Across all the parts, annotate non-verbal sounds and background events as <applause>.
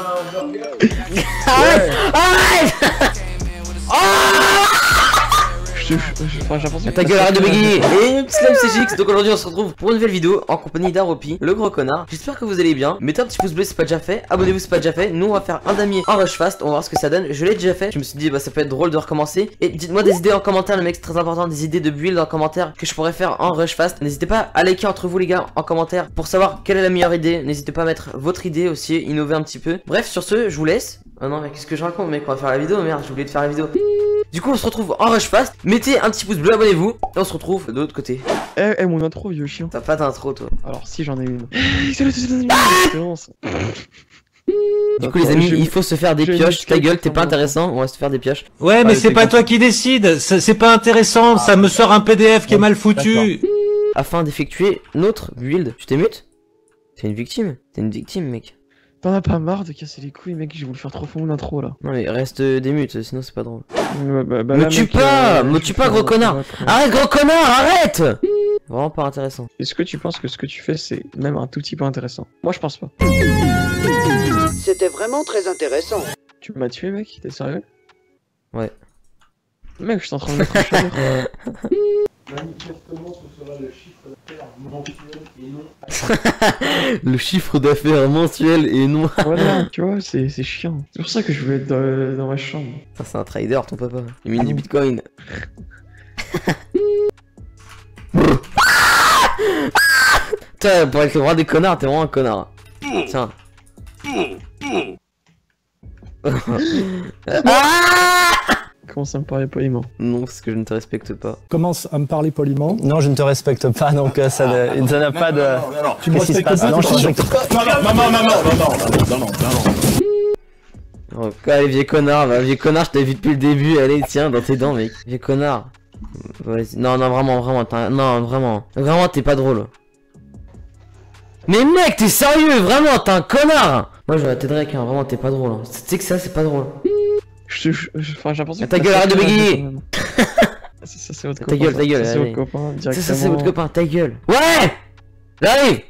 <laughs> Alright! Alright! Je je- Ta gueule, arrête de bégayer Et Slam CGX, donc aujourd'hui on se retrouve pour une nouvelle vidéo en compagnie d'Aropi, le gros connard. J'espère que vous allez bien. Mettez un petit pouce bleu si c'est pas déjà fait. Abonnez-vous si c'est pas déjà fait. Nous on va faire un damier en rush fast. On va voir ce que ça donne. Je l'ai déjà fait. Je me suis dit bah ça peut être drôle de recommencer. Et dites-moi des idées en commentaire, le mec c'est très important. Des idées de build en commentaire que je pourrais faire en rush fast. N'hésitez pas à liker entre vous les gars en commentaire pour savoir quelle est la meilleure idée. N'hésitez pas à mettre votre idée aussi, innover un petit peu. Bref sur ce, je vous laisse. Oh non mais qu'est-ce que je raconte mec? On va faire la vidéo merde, j'ai oublié de faire la vidéo. Du coup on se retrouve en rush fast. Mettez un petit pouce bleu, abonnez-vous. Et on se retrouve de l'autre côté. Eh, eh, mon intro, vieux chien. T'as pas d'intro toi. Alors, si j'en ai une. Du coup les amis, il faut se faire des pioches. Ta gueule, t'es pas intéressant. On va se faire des pioches. Ouais, mais Ouais, c'est pas toi qui décide. C'est pas intéressant. Ça me sort un PDF qui est mal foutu. Afin d'effectuer notre build. Tu t'émutes T'es une victime. T'es une victime mec. T'en as pas marre de casser les couilles, mec, j'ai voulu faire trop fort mon intro là. Non mais reste euh, des mutes, sinon c'est pas drôle. Bah, bah, bah, Me là, tue mec, pas, euh, me tue pas, gros connard. Arrête gros connard, arrête Vraiment pas intéressant. Est-ce que tu penses que ce que tu fais c'est même un tout petit peu intéressant? Moi je pense pas. C'était vraiment très intéressant. Tu m'as tué mec? T'es sérieux? Ouais. Mec, je suis en train de mettre un. <laughs> Manifestement, ce sera le chiffre d'affaires mensuel et non <laughs> Le chiffre d'affaires mensuel et non. Voilà, tu vois, c'est c'est chiant. C'est pour ça que je voulais être dans, dans ma chambre. Ça c'est un trader ton papa. Il mine du bitcoin. <laughs> Toi, pour être le roi des connards, t'es vraiment un connard. Tiens. Ah Comment ça me paraît poliment non, parce que je ne te respecte pas. commence à me parler poliment. Non, je ne te respecte pas, donc euh, ça ne- ça n'a pas de. Tu me Qu'est-ce qui se respectes pas, Non, tu je te respectes respecte pas. Non, non, non, non, non, non, non, non, non, non, non. Oh, allez, vieux connard, bah, vieux connard, je t'avais vu depuis le début. Allez, tiens, dans tes dents, mec. Vieux connard. Vas-y. Non, non, vraiment, vraiment, t'as- non, vraiment. Vraiment, t'es pas drôle. Mais mec, t'es sérieux, vraiment, t'es un connard. Moi, je vais t'aider, hein, vraiment, t'es pas drôle. hein. Tu sais que ça, c'est pas drôle. Je te. je- je- Enfin, j'ai l'impression que ta gueule, arrête de bégayer. <laughs> Ça, ça, c'est votre Ta copain. gueule, ta gueule, Ça, c'est allez. votre copain, Ça, directement. ça, c'est votre copain, ta gueule. Ouais J'arrive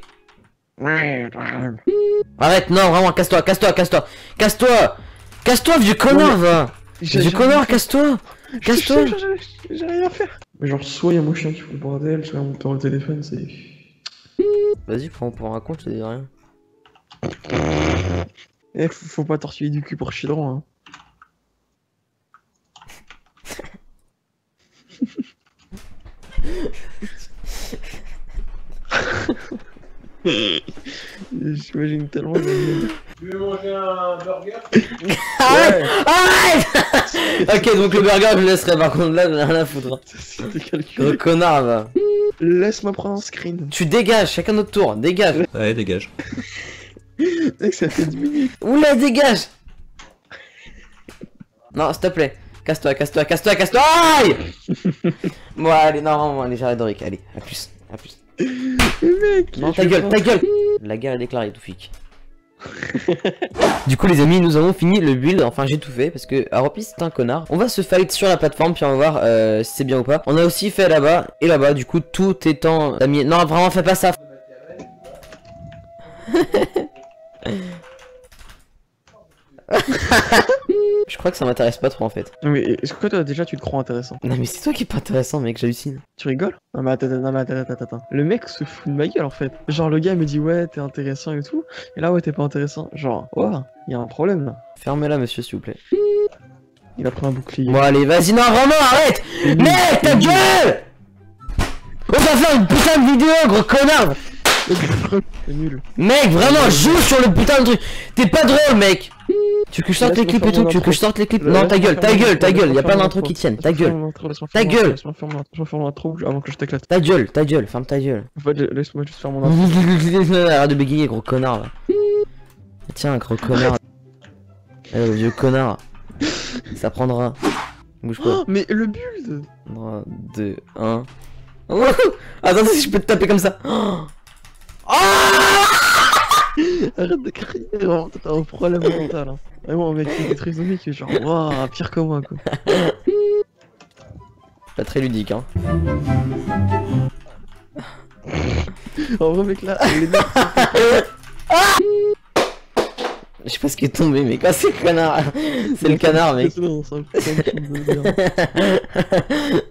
Arrête, non, vraiment, casse-toi, casse-toi, casse-toi. Casse-toi Casse-toi, vieux connard, va J'ai- Vieux connard, casse-toi Casse-toi J'ai- j'ai- J'ai rien à faire. Mais genre, soit y'a mon chien qui fout le bordel, soit mon père au téléphone, c'est. Vas-y, prends pour un con, je te dis rien. Eh, faut, faut pas tortiller du cul pour Chidron, hein. <laughs> J'imagine tellement. Tu veux manger un burger <laughs> Arrête Arrête <laughs> Ok, donc le burger, je le laisserai, par contre, là, j'en ai rien à foutre. calculé. connard, va. Laisse-moi prendre un screen. Tu dégages, chacun notre tour, dégage. Ouais, dégage. Mec, ça fait 10 minutes. Oula, dégage Non, s'il te plaît. Casse-toi, casse-toi, casse-toi, casse-toi Aïe Bon, allez, non, vraiment, allez, j'arrête de allez, à plus, à plus. Mec, Non, ta gueule, ta gueule La guerre est déclarée, Toufik. <laughs> du coup, les amis, nous avons fini le build. Enfin, j'ai tout fait parce que Aropi c'est un connard. On va se fight sur la plateforme, puis on va voir euh, si c'est bien ou pas. On a aussi fait là-bas et là-bas. Du coup, tout étant damier. Non, vraiment, fais pas ça. <laughs> Je crois que ça m'intéresse pas trop en fait. Non, mais est-ce que toi déjà tu te crois intéressant? Non, mais c'est toi qui est pas intéressant, mec, j'hallucine. Tu rigoles? Non mais attends, attends, non, mais attends, attends, attends. Le mec se fout de ma gueule en fait. Genre le gars me dit ouais t'es intéressant et tout. Et là ouais t'es pas intéressant. Genre, ouais, il y a un problème là. Fermez-la, monsieur, s'il vous plaît. Il a pris un bouclier. Bon, allez, vas-y, non, vraiment, arrête Mec, ta gueule On va faire une putain de vidéo, gros connard nul. Mec, vraiment, joue sur le putain de truc T'es pas drôle, mec Tu veux que je sorte les clips et tout Tu veux que je sorte les clips Non, ta gueule, ta gueule, ta gueule, y'a pas d'intro intro. qui tienne, ta gueule Ta gueule. intro, Laisse-moi faire mon intro, laisse-moi faire mon intro avant que je t'éclate. Ta gueule, ta gueule, ferme ta gueule laisse-moi juste faire mon intro. Arrête de bégayer, gros connard, là Tiens, gros connard Eh, le vieux connard Ça prendra Bouge pas Oh, mais le build 3, 2, 1. Wouhou Attends, si je peux te taper comme ça. Oh Ah Arrête de crier, vraiment, t'as un problème mental. Hein. Vraiment, mec, t'es trisomique, genre, waouh, pire que moi quoi. Pas très ludique, hein. En vrai, mec, là, les mecs. <laughs> Je sais pas ce qui est tombé, mec. Ah, c'est le canard. C'est le canard, mec. C'est. <laughs>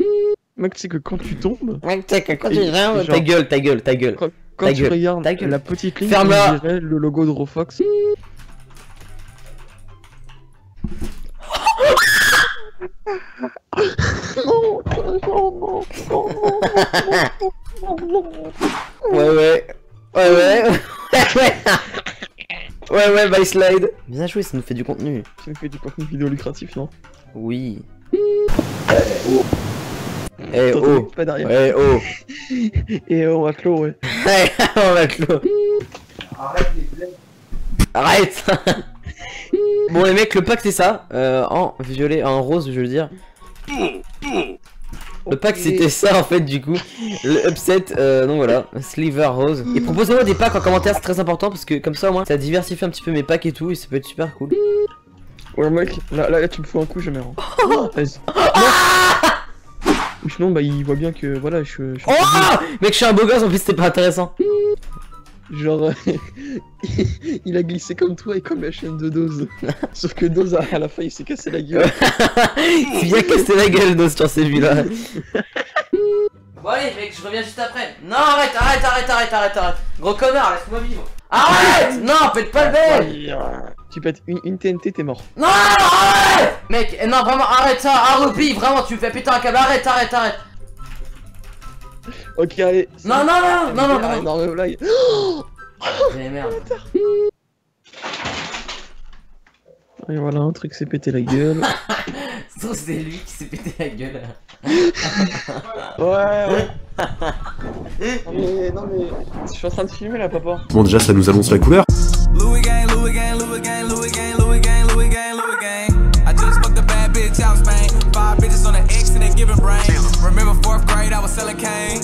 Mec, tu sais que quand tu tombes, Mec, quand tu Et- viens, et ta genre- gueule, ta gueule, ta gueule. Quand Ta tu gueule, regardes ta la petite ligne, dirait le logo de Rofox. <laughs> Ouais, ouais. Ouais, ouais. <laughs> <laughs> Ouais, ouais, ouais, by slide. Bien joué, ça nous fait du contenu. Ça me fait du contenu vidéo lucratif, non? Oui. Eh oh. pas derrière. Eh oh. <laughs> Et on va clos, ouais. <laughs> On va clos. Arrête les blagues. Arrête <laughs> Bon les mecs, le pack c'est ça, euh, en violet, en rose je veux dire. Le pack c'était ça en fait du coup. Le upset, euh, donc voilà, sliver rose. Et proposez-moi des packs en commentaire, c'est très important parce que comme ça au moins ça diversifie un petit peu mes packs et tout et ça peut être super cool. Ouais, mec, là, là, tu me fous un coup, je meurs. Vas-y. Non. Ou sinon, bah, il voit bien que, voilà, je, je suis Oh Mec je suis un beau gosse en plus c'était pas intéressant. Genre, euh, <laughs> il a glissé comme toi et comme la chaîne de Dose. Sauf que Dose, à la fin, il s'est cassé la gueule. <laughs> C'est bien cassé la gueule d'os sur celui-là. Bon allez mec, je reviens juste après. Non arrête, arrête, arrête, arrête, arrête, arrête. Gros connard, laisse-moi vivre. Arrête Non, pète pas le bec Tu pètes une, une TNT, t'es mort. Non, arrête Mec, eh, non, vraiment, arrête ça, Harupi, vraiment, tu me fais péter un câble, arrête, arrête, arrête Ok, allez. Non, non, non, non, non, non, non énorme blague. Mais merde. Et voilà, un truc s'est pété la gueule. <laughs> C'est lui qui s'est pété la gueule. Ouais, ouais. <laughs> non, mais, non, mais. Je suis en train de filmer là, papa. Bon, déjà, ça nous annonce la couleur. Louis gang, Louis gang, Louis gang, Louis gang, Louis gang, Louis gang, Louis gang. I just fucked a bad bitch out of Spain. Five bitches on the X and they giving brain. Remember fourth grade, I was selling cane.